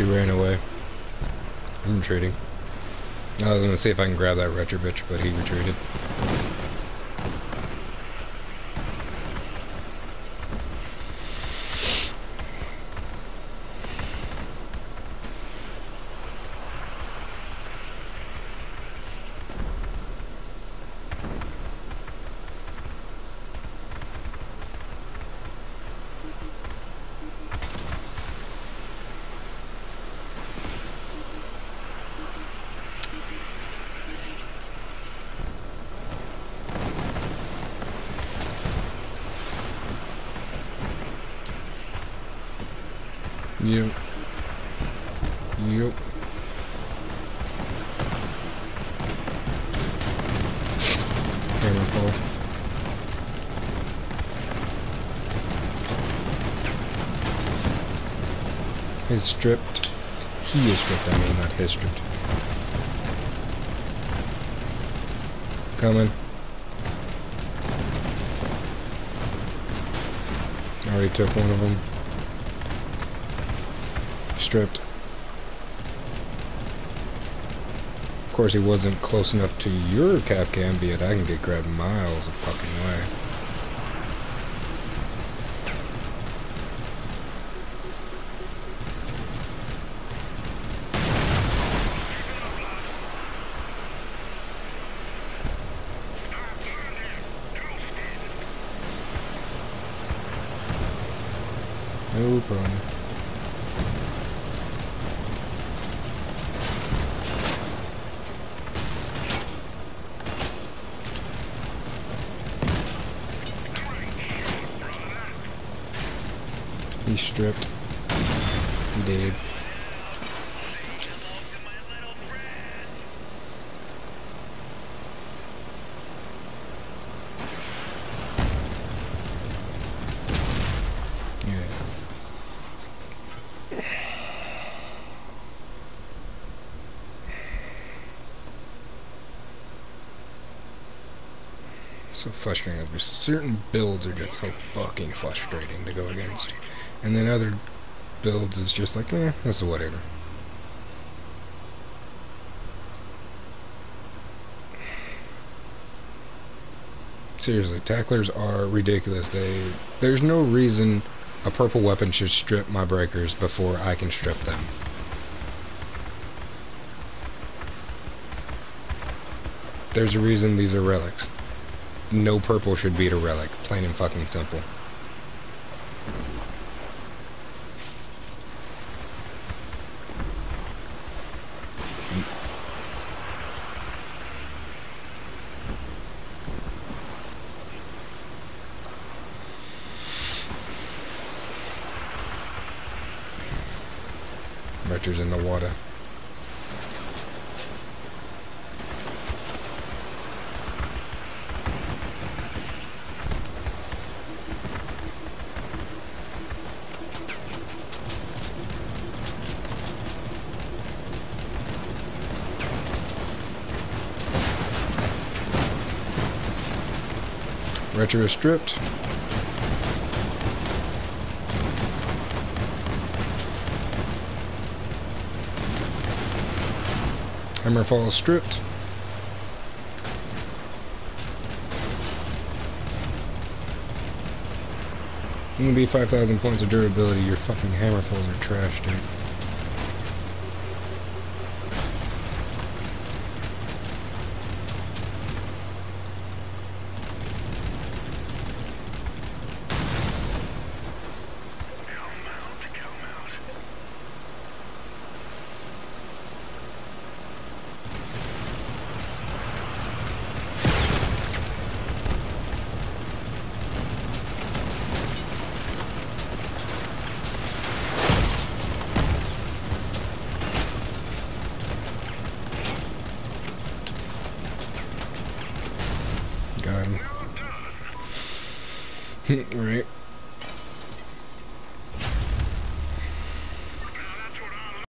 He ran away. I'm trading. I was gonna see if I can grab that retro bitch, but he retreated. Yep. Yep. Hammerfall. He's stripped. He is stripped, I mean, not his stripped. Coming. Already took one of them stripped. Of course, he wasn't close enough to your Kapkan, be it I can get grabbed miles of fucking way. No problem. He's stripped. Yeah. So frustrating. There's certain builds are just so fucking frustrating to go against. And then other builds is just like, eh, that's whatever. Seriously, tacklers are ridiculous. They there's no reason a purple weapon should strip my breakers before I can strip them. There's a reason these are relics. No purple should beat a relic, plain and fucking simple. Richard's in the water. Retro is stripped. Hammerfall is stripped. Can be 5,000 points of durability, your fucking hammerfalls are trash, dude. right.